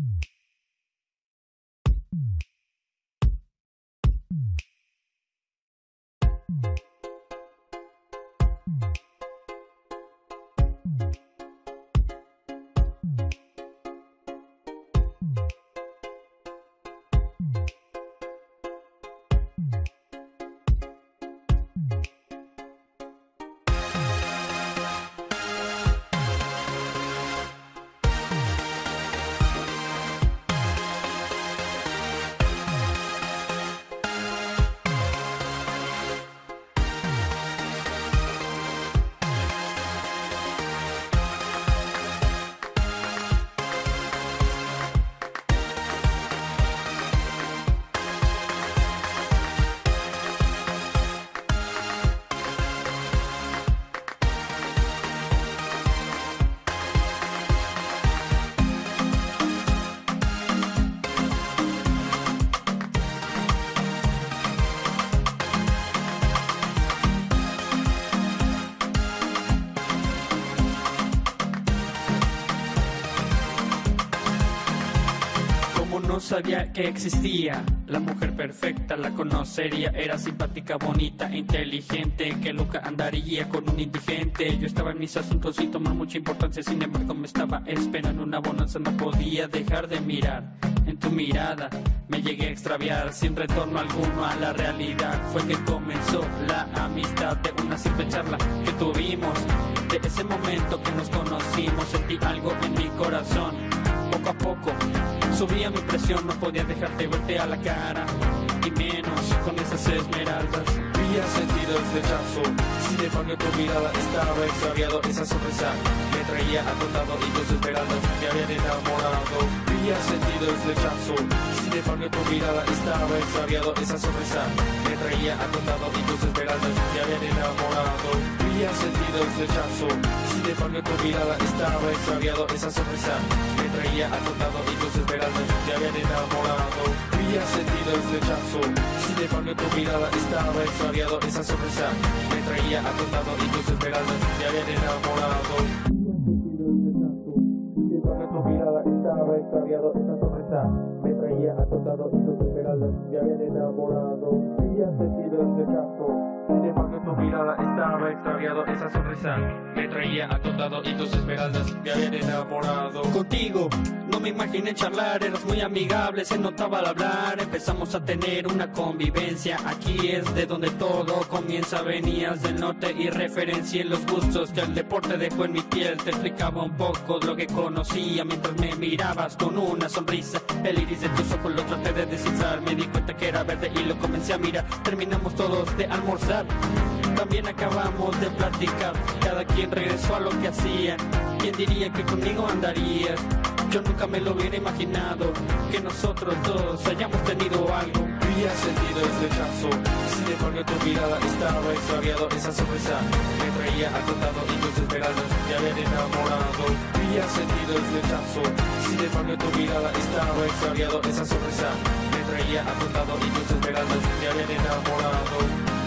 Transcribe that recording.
Mm-hmm. Sabía que existía la mujer perfecta, la conocería, era simpática, bonita, inteligente, que loca andaría con un indigente. Yo estaba en mis asuntos sin tomar mucha importancia, sin embargo me estaba esperando una bonanza, no podía dejar de mirar en tu mirada. Me llegué a extraviar sin retorno alguno a la realidad. Fue que comenzó la amistad de una simple charla que tuvimos. De ese momento que nos conocimos, sentí algo en mi corazón. Poco a poco subía mi presión, no podía dejarte verte a la cara. Y menos con esas esmeraldas. Había sentido el flechazo, sin embargo tu mirada estaba extraviado. Esa sonrisa me traía acordado y tus esmeraldas me habían enamorado. Había sentido el flechazo, sin embargo tu mirada estaba extraviado. Esa sonrisa me traía acordado y tus esmeraldas me habían enamorado. Había sentido el flechazo, sin embargo tu mirada estaba extraviado. Esa sonrisa me traía acordado y tus esmeraldas me habían enamorado. Había sentido el flechazo, sin embargo tu mirada estaba extraviado esa sonrisa me traía acordado y tus esmeraldas me habían enamorado. tu mirada estaba extraviado, esa sonrisa me traía acordado y tus esmeraldas me habían enamorado. Había sentido el rechazo, sin embargo tu mirada estaba extraviado, esa sonrisa me traía acordado y tus esmeraldas me habían enamorado. Contigo no me imaginé charlar, eras muy amigable, se notaba al hablar, empezamos a tener una convivencia. Aquí es de donde todo comienza, venías del norte y referencié los gustos que el deporte dejó en mi piel. Te explicaba un poco lo que conocía mientras me mirabas con una sonrisa. El iris de tus ojos lo traté de descifrar, me di cuenta que era verde y lo comencé a mirar. Terminamos todos de almorzar. También acabamos de platicar, cada quien regresó a lo que hacía. ¿Quién diría que conmigo andarías? Yo nunca me lo hubiera imaginado que nosotros dos hayamos tenido algo. Había sentido el flechazo, sin embargo tu mirada estaba extraviado. Esa sonrisa me traía acordado y tus esmeraldas me habían enamorado. Había sentido el flechazo, sin embargo tu mirada estaba extraviado. Esa sonrisa me traía acordado y tus esmeraldas me habían enamorado.